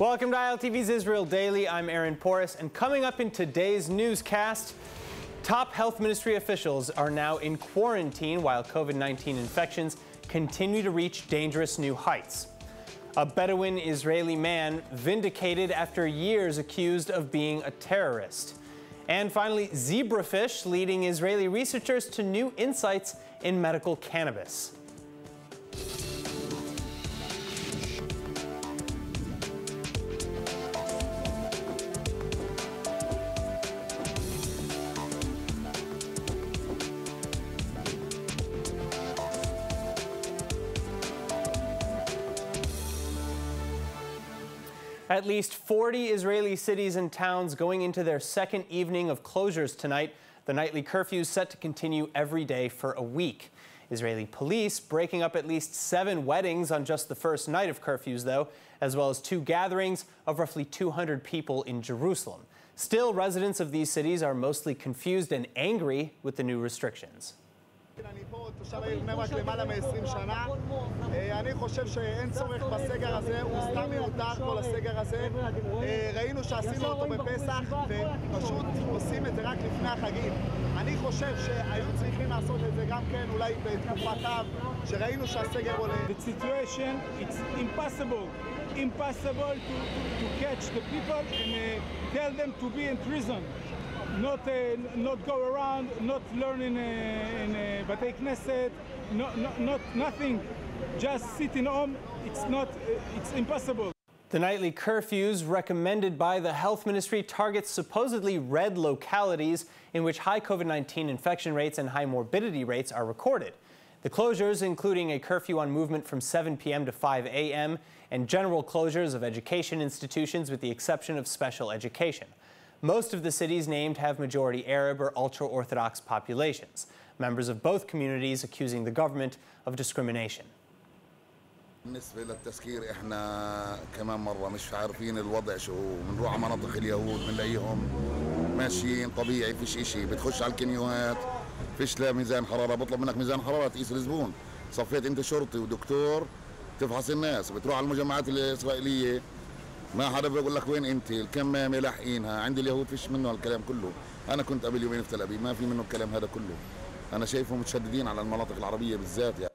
Welcome to ILTV's Israel Daily. I'm Aaron Porras, and coming up in today's newscast, top health ministry officials are now in quarantine while COVID 19 infections continue to reach dangerous new heights. A Bedouin Israeli man vindicated after years accused of being a terrorist. And finally, zebrafish leading Israeli researchers to new insights in medical cannabis. At least 40 Israeli cities and towns going into their second evening of closures tonight. The nightly curfew is set to continue every day for a week. Israeli police breaking up at least seven weddings on just the first night of curfews, though, as well as two gatherings of roughly 200 people in Jerusalem. Still, residents of these cities are mostly confused and angry with the new restrictions. אני פה תושב העיר בני ברק למעלה מ-20 שנה. אני חושב שאין צורך בסגר הזה, הוא סתם מיותר כל הסגר הזה. ראינו שעשינו אותו בפסח, ופשוט עושים את זה רק לפני החגים. אני חושב שהיו צריכים לעשות את זה גם כן אולי בתקופת אב, שראינו שהסגר עולה. The situation, it's impossible, impossible to, to catch the people and uh, tell them to be in prison. Not uh, not go around, not learn in, uh, in uh, Batei Knesset, no, no, not nothing. Just sit in home. It's not. It's impossible. The nightly curfews recommended by the health ministry target supposedly red localities in which high COVID-19 infection rates and high morbidity rates are recorded. The closures, including a curfew on movement from 7 p.m. to 5 a.m., and general closures of education institutions with the exception of special education. Most of the cities named have majority Arab or ultra Orthodox populations. Members of both communities accusing the government of discrimination. بالنسبة للتسكير احنا كمان مرة مش عارفين الوضع شو هو بنروح على مناطق اليهود بنلاقيهم ماشيين طبيعي فيش اشي بتخش على الكنيوهات فيش لا ميزان حرارة بطلب منك ميزان حرارة تقيس الزبون صفيت انت شرطي ودكتور تفحص الناس بتروح على المجمعات الإسرائيلية ما حدا بيقول لك وين انت الكمامه لاحقينها عند اليهود فيش منه هالكلام كله انا كنت قبل يومين في تل ابيب ما في منه الكلام هذا كله انا شايفهم متشددين على المناطق العربيه بالذات يعني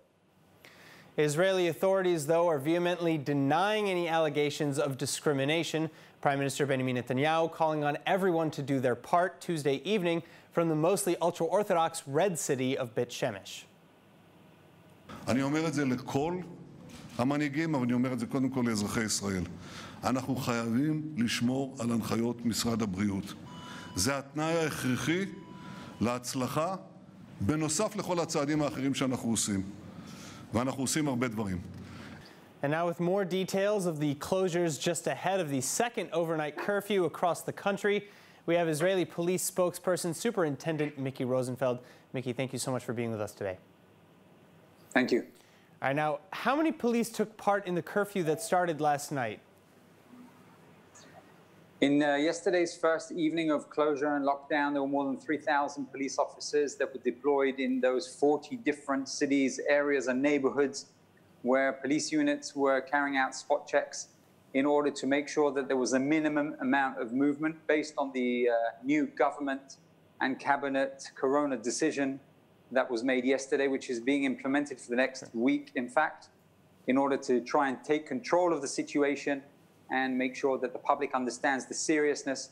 Israeli authorities, though, are vehemently denying any allegations of discrimination. Prime Minister Benjamin Netanyahu calling on everyone to do their part Tuesday evening from the mostly ultra Orthodox red city of Bet Shemesh. אני אומר את זה לכל המנהיגים, אבל אני אומר את זה קודם כל לאזרחי ישראל. אנחנו חייבים לשמור על הנחיות משרד הבריאות. זה התנאי ההכרחי להצלחה, בנוסף לכל הצעדים האחרים שאנחנו עושים. ואנחנו עושים הרבה דברים. And now with more details of the closures just ahead of the second overnight curfew across the country, we have Israeli police spokesperson Superintendent Mickey Rosenfeld. Mickey, thank you so much for being with us today. Thank you. All right, now, how many police took part in the curfew that started last night? In uh, yesterday's first evening of closure and lockdown, there were more than 3,000 police officers that were deployed in those 40 different cities, areas, and neighborhoods where police units were carrying out spot checks in order to make sure that there was a minimum amount of movement based on the uh, new government and cabinet corona decision that was made yesterday, which is being implemented for the next week, in fact, in order to try and take control of the situation and make sure that the public understands the seriousness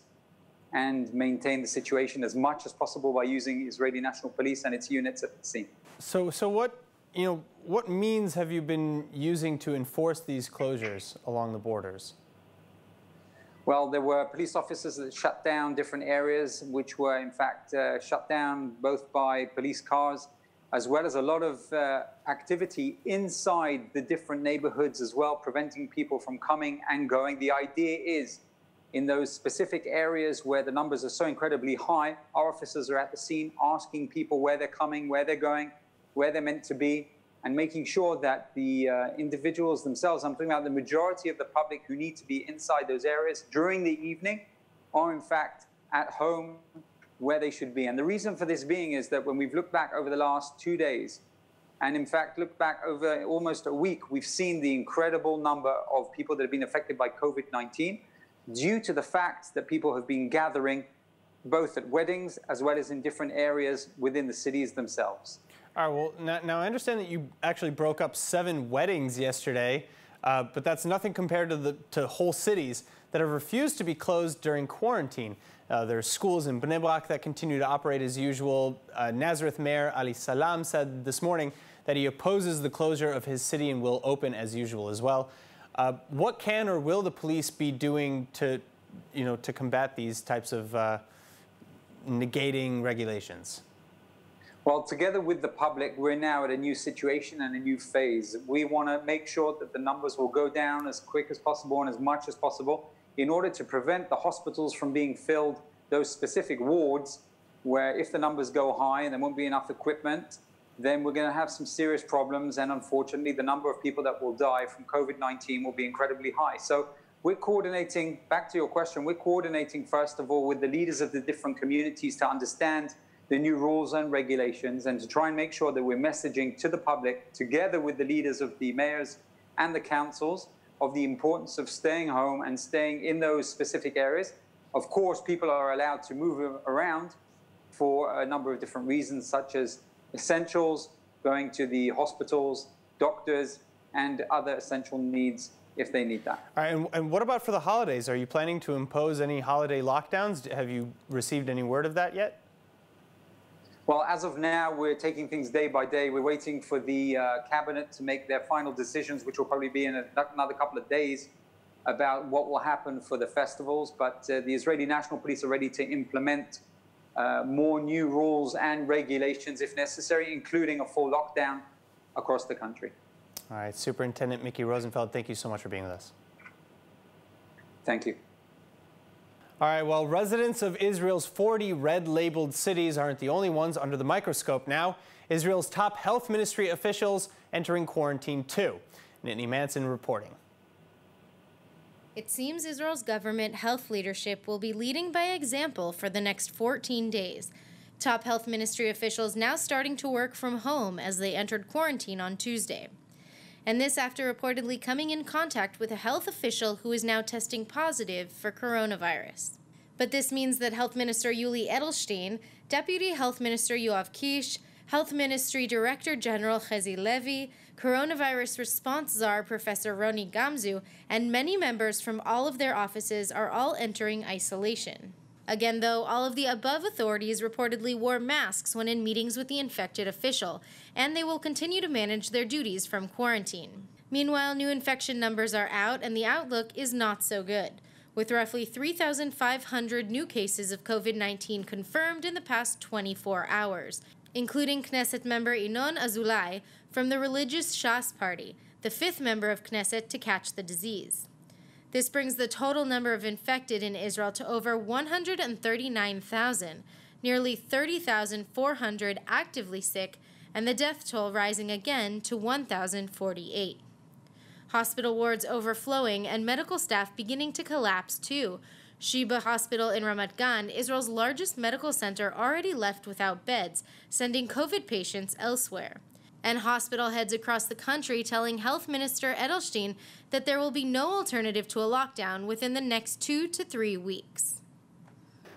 and maintain the situation as much as possible by using Israeli National Police and its units at the scene. So, so what, you know, what means have you been using to enforce these closures along the borders? Well, there were police officers that shut down different areas, which were in fact uh, shut down both by police cars as well as a lot of uh, activity inside the different neighborhoods as well, preventing people from coming and going. The idea is in those specific areas where the numbers are so incredibly high, our officers are at the scene asking people where they're coming, where they're going, where they're meant to be, and making sure that the uh, individuals themselves, I'm talking about the majority of the public who need to be inside those areas during the evening, are in fact at home where they should be. And the reason for this being is that when we've looked back over the last two days, And in fact, look back over almost a week, we've seen the incredible number of people that have been affected by COVID 19 due to the fact that people have been gathering both at weddings as well as in different areas within the cities themselves. All right, well, now, now I understand that you actually broke up seven weddings yesterday, uh, but that's nothing compared to the to whole cities that have refused to be closed during quarantine. Uh, there are schools in Bnei Brak that continue to operate as usual. Uh, Nazareth Mayor Ali Salam said this morning that he opposes the closure of his city and will open as usual as well. Uh, what can or will the police be doing to, you know, to combat these types of uh, negating regulations? Well, together with the public, we're now at a new situation and a new phase. We want to make sure that the numbers will go down as quick as possible and as much as possible in order to prevent the hospitals from being filled, those specific wards where if the numbers go high and there won't be enough equipment, then we're going to have some serious problems. And unfortunately, the number of people that will die from COVID 19 will be incredibly high. So we're coordinating, back to your question, we're coordinating, first of all, with the leaders of the different communities to understand the new rules and regulations and to try and make sure that we're messaging to the public, together with the leaders of the mayors and the councils, of the importance of staying home and staying in those specific areas. Of course, people are allowed to move around for a number of different reasons, such as essentials, going to the hospitals, doctors, and other essential needs if they need that. All right, and, and, what about for the holidays? Are you planning to impose any holiday lockdowns? Have you received any word of that yet? Well, as of now, we're taking things day by day. We're waiting for the uh, cabinet to make their final decisions, which will probably be in a, another couple of days, about what will happen for the festivals. But uh, the Israeli National Police are ready to implement uh, more new rules and regulations if necessary, including a full lockdown across the country. All right, Superintendent Mickey Rosenfeld, thank you so much for being with us. Thank you. All right, well, residents of Israel's 40 red labeled cities aren't the only ones under the microscope now. Israel's top health ministry officials entering quarantine too. Nittany Manson reporting. It seems Israel's government health leadership will be leading by example for the next 14 days. Top health ministry officials now starting to work from home as they entered quarantine on Tuesday. And this after reportedly coming in contact with a health official who is now testing positive for coronavirus. But this means that Health Minister Yuli Edelstein, Deputy Health Minister Yoav Kish, Health Ministry Director General Chezi Levi, Coronavirus Response Czar Professor Roni Gamzu, and many members from all of their offices are all entering isolation. Again, though, all of the above authorities reportedly wore masks when in meetings with the infected official, and they will continue to manage their duties from quarantine. Meanwhile, new infection numbers are out, and the outlook is not so good. With roughly 3,500 new cases of COVID 19 confirmed in the past 24 hours, including Knesset member Inon Azulay from the religious Shas Party, the fifth member of Knesset to catch the disease. This brings the total number of infected in Israel to over 139,000, nearly 30,400 actively sick, and the death toll rising again to 1,048. Hospital wards overflowing and medical staff beginning to collapse too, Sheba Hospital in Ramat Gan, Israel's largest medical center, already left without beds, sending COVID patients elsewhere. And hospital heads across the country telling Health Minister Edelstein that there will be no alternative to a lockdown within the next two to three weeks.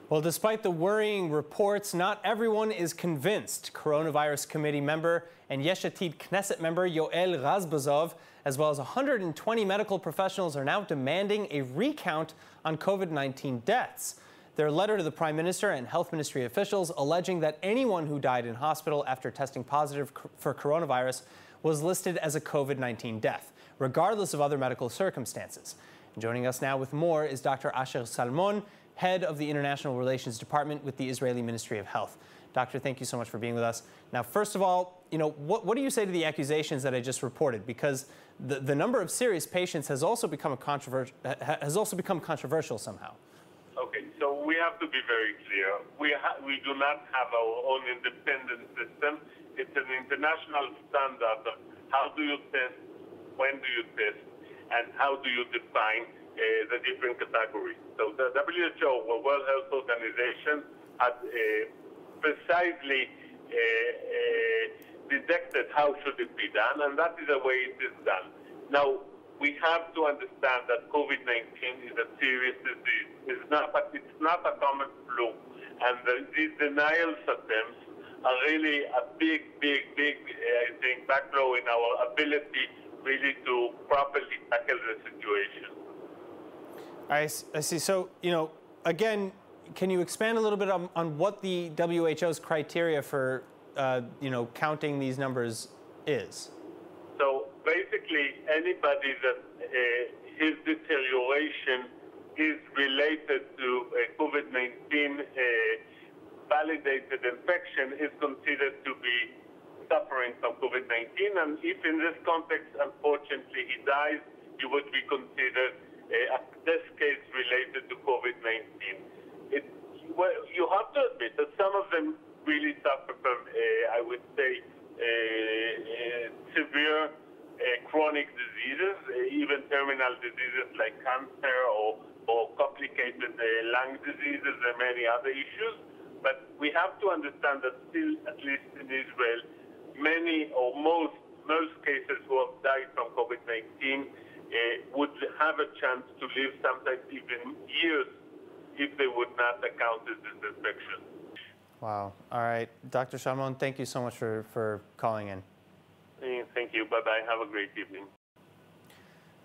Well, despite the worrying reports, not everyone is convinced. Coronavirus Committee member and Yesh Atid Knesset member Yoel Razvozov, as well as 120 medical professionals, are now demanding a recount on COVID 19 deaths. Their letter to the Prime Minister and Health Ministry officials alleging that anyone who died in hospital after testing positive for coronavirus was listed as a COVID 19 death, regardless of other medical circumstances. Joining us now with more is Dr. Asher Salmon head of the International Relations Department with the Israeli Ministry of Health. Doctor, thank you so much for being with us. Now, first of all, you know, what, what do you say to the accusations that I just reported? Because the, the number of serious patients has also become a controversial has also become controversial somehow. Okay, so we have to be very clear. We we do not have our own independent system. It's an international standard of how do you test, when do you test, and how do you define uh, the different categories. So the WHO, the World Health Organization, had uh, precisely uh, detected, how should it be done? And that is the way it is done. Now, we have to understand that COVID-19 is a serious disease. It's not a, it's not a common flu. And the, these denial attempts are really a big, big, big, I think, backblow in our ability really to properly tackle the situation. I, I see. So, you know, again, can you expand a little bit on, on what the WHO's criteria for, uh, you know, counting these numbers is? Anybody that uh, his deterioration is related to a COVID-19 uh, validated infection is considered to be suffering from COVID-19. And if in this context, unfortunately, he dies, he would be considered uh, a death case related to COVID-19. It, well, you have to admit that some of them really suffer from, uh, I would say, uh, uh severe uh, chronic diseases, uh, even terminal diseases like cancer or, or complicated lung diseases and many other issues. But we have to understand that still, at least in Israel, many or most most cases who have died from COVID-19 uh, would have a chance to live sometimes even years if they would not account as this infection. Wow. All right. Dr. Salmon, thank you so much for, for calling in. Thank you. Bye-bye. Have a great evening.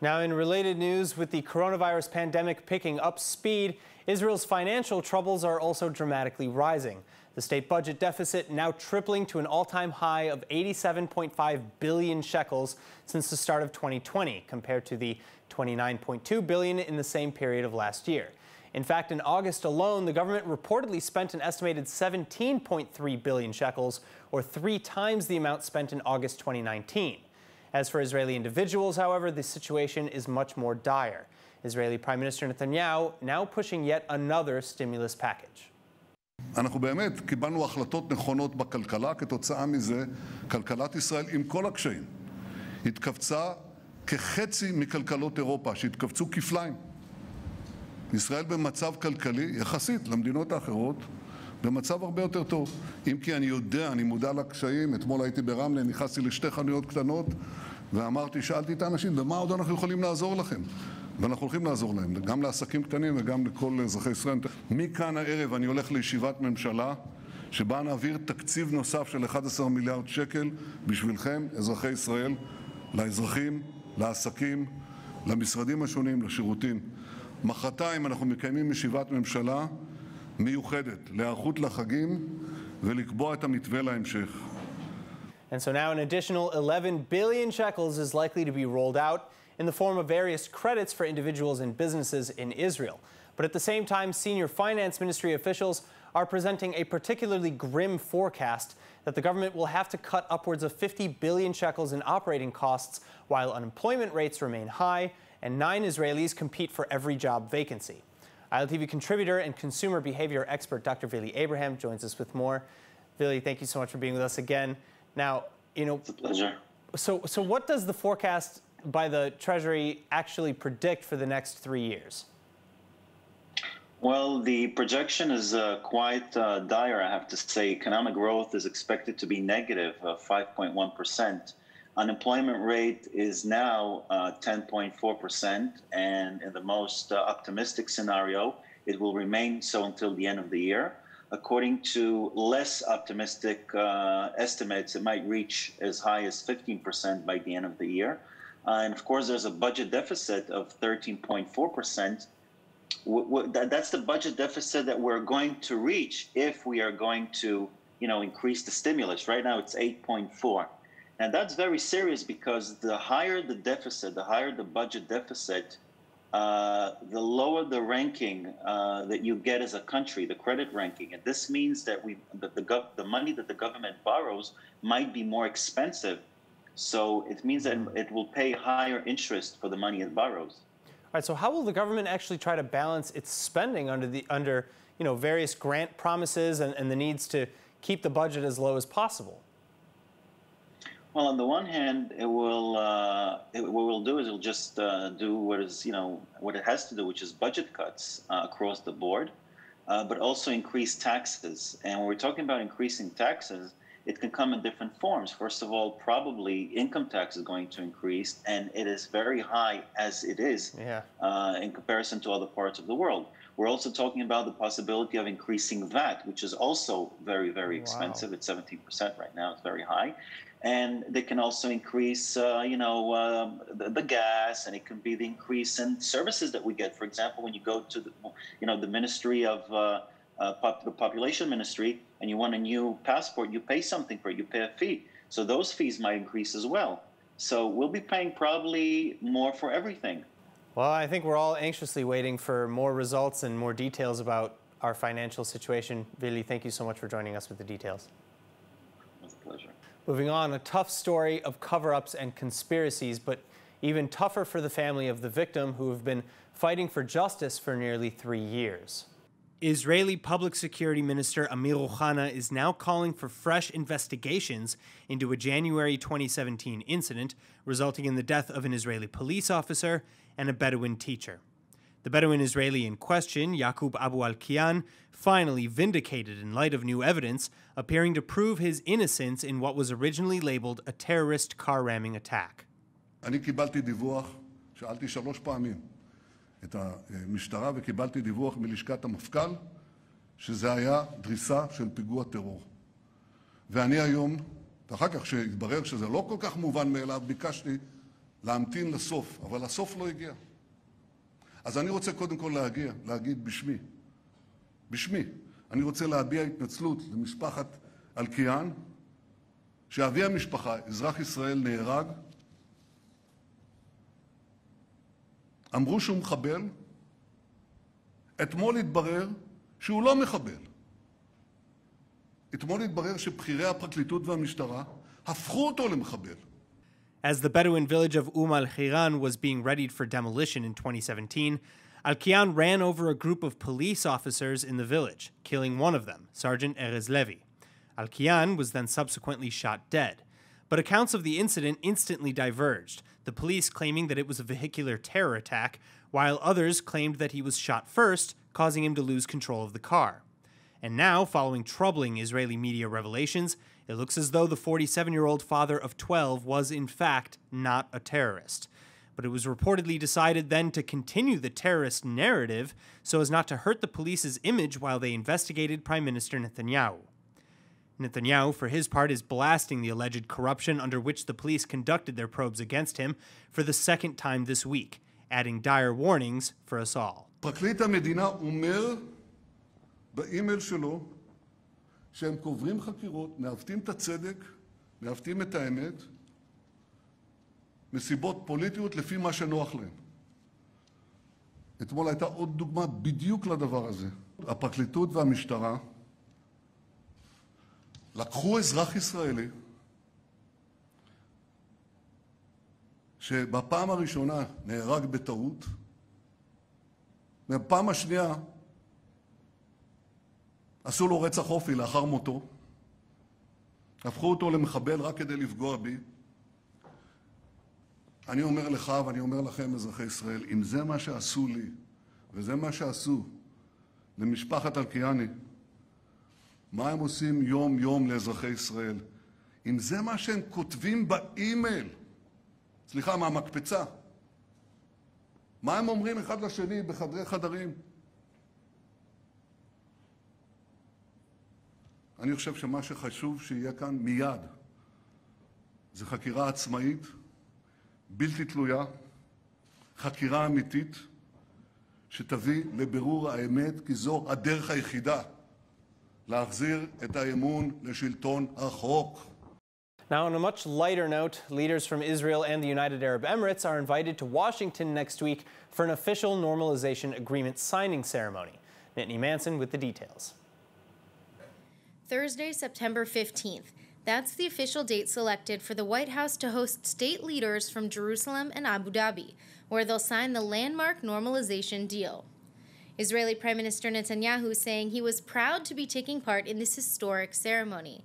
Now, in related news, with the coronavirus pandemic picking up speed, Israel's financial troubles are also dramatically rising. The state budget deficit now tripling to an all-time high of 87.5 billion shekels since the start of 2020, compared to the 29.2 billion in the same period of last year. In fact, in August alone, the government reportedly spent an estimated 17.3 billion shekels, or three times the amount spent in August 2019. As for Israeli individuals, however, the situation is much more dire. Israeli Prime Minister Netanyahu now pushing yet another stimulus package. אנחנו באמת קיבלנו החלטות נכונות בכלכלה, כתוצאה מזה כלכלת ישראל עם כל הקשיים התכווצה כחצי מכלכלות אירופה שהתכווצו כפליים. ישראל במצב כלכלי, יחסית למדינות האחרות, במצב הרבה יותר טוב. אם כי אני יודע, אני מודע לקשיים, אתמול הייתי ברמלה, נכנסתי לשתי חנויות קטנות ואמרתי, שאלתי את האנשים, במה עוד אנחנו יכולים לעזור לכם? ואנחנו הולכים לעזור להם, גם לעסקים קטנים וגם לכל אזרחי ישראל. מכאן הערב אני הולך לישיבת ממשלה שבה נעביר תקציב נוסף של 11 מיליארד שקל בשבילכם, אזרחי ישראל, לאזרחים, לעסקים, למשרדים השונים, לשירותים. מחרתיים אנחנו מקיימים ישיבת ממשלה מיוחדת להיערכות לחגים ולקבוע את המתווה להמשך. And so now an additional 11 billion shekels is likely to be rolled out in the form of various credits for individuals and businesses in Israel. But at the same time, senior finance ministry officials are presenting a particularly grim forecast that the government will have to cut upwards of 50 billion shekels in operating costs while unemployment rates remain high and nine Israelis compete for every job vacancy. ILTV contributor and consumer behavior expert Dr. Vili Abraham joins us with more. Vili, thank you so much for being with us again. Now, you know, it's a pleasure. So, so what does the forecast by the Treasury actually predict for the next three years? Well, the projection is uh, quite uh, dire, I have to say. Economic growth is expected to be negative, 5.1%. Uh, Unemployment rate is now 10.4%, uh, and in the most uh, optimistic scenario, it will remain so until the end of the year. According to less optimistic uh, estimates, it might reach as high as 15% by the end of the year. Uh, and of course, there's a budget deficit of 13.4%. that's the budget deficit that we're going to reach if we are going to, you know, increase the stimulus. Right now, it's 8.4. And that's very serious because the higher the deficit, the higher the budget deficit, uh, the lower the ranking uh, that you get as a country, the credit ranking. And this means that we that the, gov- the money that the government borrows might be more expensive so it means that it will pay higher interest for the money it borrows. All right. So how will the government actually try to balance its spending under the under you know various grant promises and, and the needs to keep the budget as low as possible? Well, on the one hand, it will uh, it, what we'll do is it'll just uh, do what is you know what it has to do, which is budget cuts uh, across the board, uh, but also increase taxes. And when we're talking about increasing taxes, it can come in different forms. First of all, probably income tax is going to increase, and it is very high as it is yeah. uh, in comparison to other parts of the world. We're also talking about the possibility of increasing VAT, which is also very, very expensive. Wow. It's 17% right now. It's very high. And they can also increase, uh, you know, uh, the, the, gas, and it can be the increase in services that we get. For example, when you go to the, you know, the Ministry of uh, uh, pop, the population ministry and you want a new passport, you pay something for it, you pay a fee. So those fees might increase as well. So we'll be paying probably more for everything. Well, I think we're all anxiously waiting for more results and more details about our financial situation. Vili, thank you so much for joining us with the details. It's a pleasure. Moving on, a tough story of cover-ups and conspiracies, but even tougher for the family of the victim who have been fighting for justice for nearly three years. Israeli Public Security Minister Amir Ohana is now calling for fresh investigations into a January 2017 incident resulting in the death of an Israeli police officer and a Bedouin teacher. The Bedouin Israeli in question, Yaqub Abu Alkian, finally vindicated in light of new evidence, appearing to prove his innocence in what was originally labeled a terrorist car ramming attack. אני קיבלתי דיווח, שאלתי שלוש פעמים את המשטרה וקיבלתי דיווח מלשכת המפכ"ל שזה היה דריסה של פיגוע טרור. ואני היום, ואחר כך כשהתברר שזה לא כל כך מובן מאליו, ביקשתי להמתין לסוף, אבל הסוף לא הגיע. אז אני רוצה קודם כל להגיע, להגיד בשמי, בשמי, אני רוצה להביע התנצלות למשפחת אלקיעאן, שאבי המשפחה, אזרח ישראל, נהרג אמרו שהוא מחבל, אתמול התברר שהוא לא מחבל. אתמול התברר שבכירי הפרקליטות והמשטרה הפכו אותו למחבל. As the Bedouin village of Umm al Khiran was being readied for demolition in 2017, Al Kian ran over a group of police officers in the village, killing one of them, Sergeant Erez Levi. Al Kian was then subsequently shot dead. But accounts of the incident instantly diverged, the police claiming that it was a vehicular terror attack, while others claimed that he was shot first, causing him to lose control of the car. And now, following troubling Israeli media revelations, it looks as though the 47 year old father of 12 was, in fact, not a terrorist. But it was reportedly decided then to continue the terrorist narrative so as not to hurt the police's image while they investigated Prime Minister Netanyahu. Netanyahu, for his part, is blasting the alleged corruption under which the police conducted their probes against him for the second time this week, adding dire warnings for us all. פרקליט המדינה אומר באימייל שלו שהם קוברים חקירות, מעוותים את הצדק, מעוותים את האמת, מסיבות פוליטיות לפי מה שנוח להם. אתמול הייתה עוד דוגמה בדיוק לדבר הזה. הפרקליטות והמשטרה לקחו אזרח ישראלי שבפעם הראשונה נהרג בטעות, ובפעם השנייה עשו לו רצח אופי לאחר מותו, הפכו אותו למחבל רק כדי לפגוע בי. אני אומר לך ואני אומר לכם, אזרחי ישראל, אם זה מה שעשו לי וזה מה שעשו למשפחת אלקיאני, מה הם עושים יום-יום לאזרחי ישראל. אם זה מה שהם כותבים באימייל, סליחה, מהמקפצה, מה הם אומרים אחד לשני בחדרי חדרים? אני חושב שמה שחשוב שיהיה כאן מיד זה חקירה עצמאית, בלתי תלויה, חקירה אמיתית, שתביא לבירור האמת, כי זו הדרך היחידה להחזיר את האמון לשלטון החוק. Now, on a much lighter note, leaders from Israel and the United Arab Emirates are invited to Washington next week for an official normalization agreement signing ceremony. Nittany Manson with the details. Thursday, September 15th. That's the official date selected for the White House to host state leaders from Jerusalem and Abu Dhabi, where they'll sign the landmark normalization deal. Israeli Prime Minister Netanyahu saying he was proud to be taking part in this historic ceremony.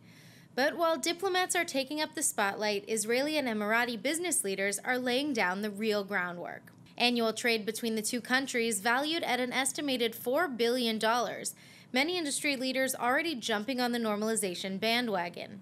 But while diplomats are taking up the spotlight, Israeli and Emirati business leaders are laying down the real groundwork. Annual trade between the two countries valued at an estimated $4 billion. Many industry leaders already jumping on the normalization bandwagon.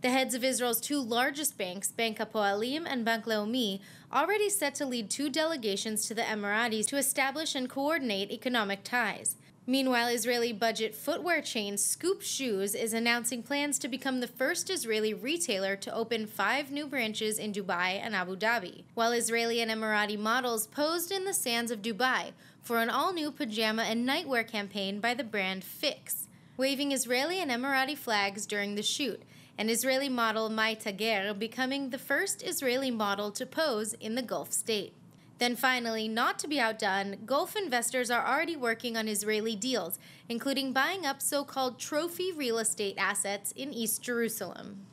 The heads of Israel's two largest banks, Bank Hapoalim and Bank Leumi, already set to lead two delegations to the Emiratis to establish and coordinate economic ties. Meanwhile, Israeli budget footwear chain Scoop Shoes is announcing plans to become the first Israeli retailer to open five new branches in Dubai and Abu Dhabi, while Israeli and Emirati models posed in the sands of Dubai for an all new pajama and nightwear campaign by the brand Fix, waving Israeli and Emirati flags during the shoot. And Israeli model Mai Tager becoming the first Israeli model to pose in the Gulf state. Then finally, not to be outdone, Gulf investors are already working on Israeli deals, including buying up so called trophy real estate assets in East Jerusalem.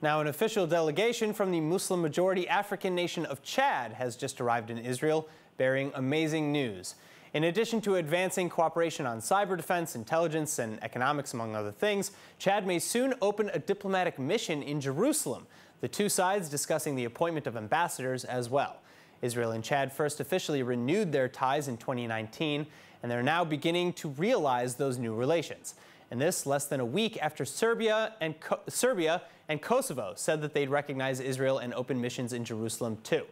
Now, an official delegation from the Muslim majority African nation of Chad has just arrived in Israel, bearing amazing news. In addition to advancing cooperation on cyber defense, intelligence, and economics, among other things, Chad may soon open a diplomatic mission in Jerusalem the two sides discussing the appointment of ambassadors as well. Israel and Chad first officially renewed their ties in 2019, and they're now beginning to realize those new relations. And this less than a week after Serbia and, Co Serbia and Kosovo said that they'd recognize Israel and open missions in Jerusalem too.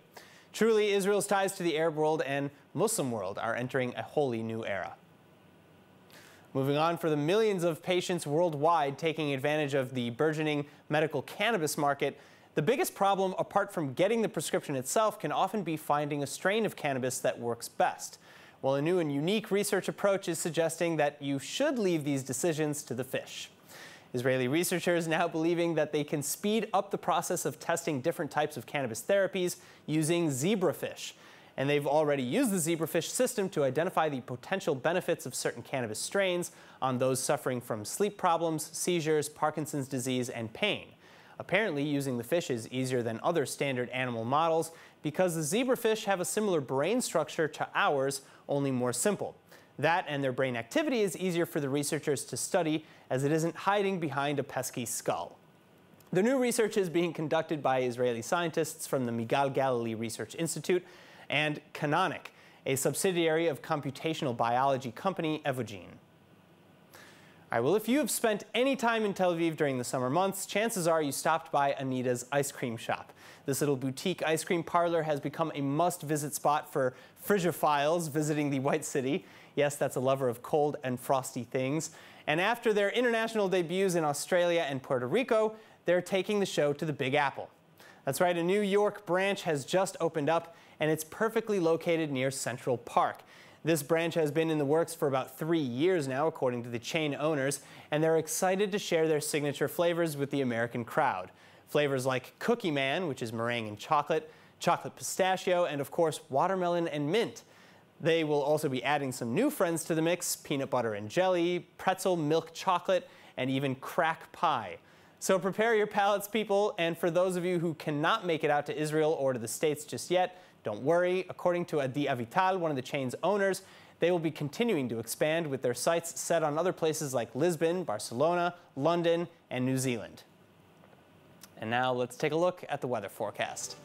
Truly, Israel's ties to the Arab world and Muslim world are entering a wholly new era. Moving on, for the millions of patients worldwide taking advantage of the burgeoning medical cannabis market, the biggest problem, apart from getting the prescription itself, can often be finding a strain of cannabis that works best. Well, a new and unique research approach is suggesting that you should leave these decisions to the fish. Israeli researchers now believing that they can speed up the process of testing different types of cannabis therapies using zebrafish. And they've already used the zebrafish system to identify the potential benefits of certain cannabis strains on those suffering from sleep problems, seizures, Parkinson's disease, and pain. Apparently, using the fish is easier than other standard animal models because the zebrafish have a similar brain structure to ours, only more simple. That and their brain activity is easier for the researchers to study as it isn't hiding behind a pesky skull. The new research is being conducted by Israeli scientists from the Migal Galilee Research Institute and Canonic, a subsidiary of computational biology company Evogene. All right, well, if you have spent any time in Tel Aviv during the summer months, chances are you stopped by Anita's ice cream shop. This little boutique ice cream parlor has become a must-visit spot for Frigophiles visiting the White City. Yes, that's a lover of cold and frosty things. And after their international debuts in Australia and Puerto Rico, they're taking the show to the Big Apple. That's right, a New York branch has just opened up, and it's perfectly located near Central Park. This branch has been in the works for about three years now, according to the chain owners, and they're excited to share their signature flavors with the American crowd. Flavors like Cookie Man, which is meringue and chocolate, chocolate pistachio, and of course, watermelon and mint. They will also be adding some new friends to the mix, peanut butter and jelly, pretzel milk chocolate, and even crack pie. So prepare your palates, people, and for those of you who cannot make it out to Israel or to the States just yet, don't worry, according to Adi Avital, one of the chain's owners, they will be continuing to expand with their sights set on other places like Lisbon, Barcelona, London, and New Zealand. And now let's take a look at the weather forecast.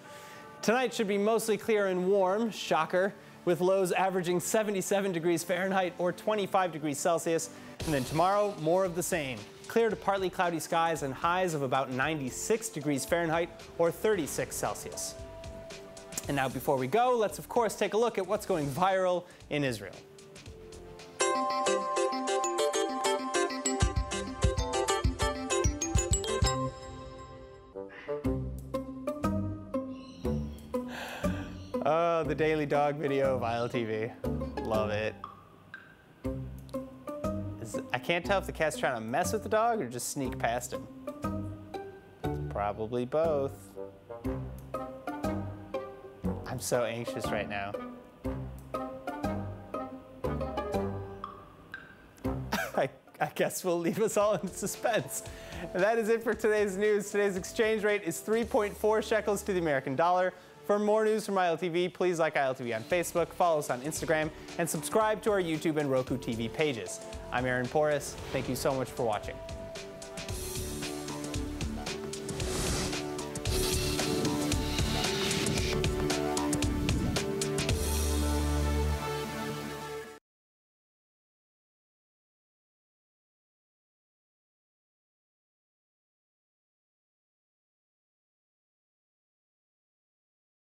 Tonight should be mostly clear and warm, shocker, with lows averaging 77 degrees Fahrenheit or 25 degrees Celsius. And then tomorrow, more of the same. Clear to partly cloudy skies and highs of about 96 degrees Fahrenheit or 36 Celsius. And now before we go, let's of course take a look at what's going viral in Israel. The daily dog video of ILTV. Love it. Is, I can't tell if the cat's trying to mess with the dog or just sneak past him. Probably both. I'm so anxious right now. I, I, guess we'll leave us all in suspense. And that is it for today's news. Today's exchange rate is 3.4 shekels to the American dollar. For more news from ILTV, please like ILTV on Facebook, follow us on Instagram, and subscribe to our YouTube and Roku TV pages. I'm Aaron Porras. Thank you so much for watching.